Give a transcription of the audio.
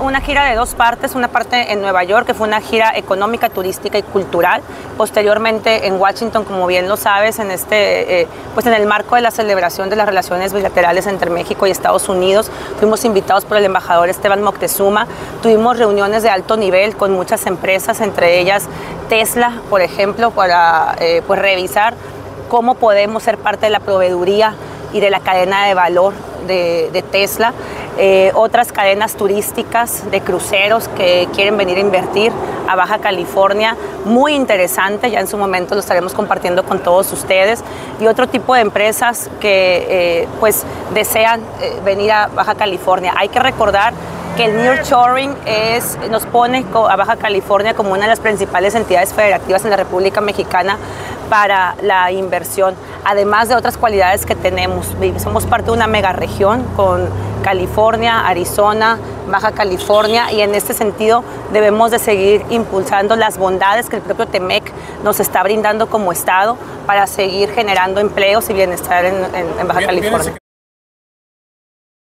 una gira de dos partes, una parte en Nueva York, que fue una gira económica, turística y cultural. Posteriormente en Washington, como bien lo sabes, en, este, eh, pues en el marco de la celebración de las relaciones bilaterales entre México y Estados Unidos, fuimos invitados por el embajador Esteban Moctezuma. Tuvimos reuniones de alto nivel con muchas empresas, entre ellas Tesla, por ejemplo, para eh, pues revisar cómo podemos ser parte de la proveeduría y de la cadena de valor de, Tesla, eh, otras cadenas turísticas de cruceros que quieren venir a invertir a Baja California, muy interesante, ya en su momento lo estaremos compartiendo con todos ustedes, y otro tipo de empresas que eh, pues desean eh, venir a Baja California. Hay que recordar que el nearshoring es, nos pone a Baja California como una de las principales entidades federativas en la República Mexicana para la inversión, además de otras cualidades que tenemos. Somos parte de una mega región con California, Arizona, Baja California y en este sentido debemos de seguir impulsando las bondades que el propio TEMEC nos está brindando como Estado para seguir generando empleos y bienestar en, Baja California.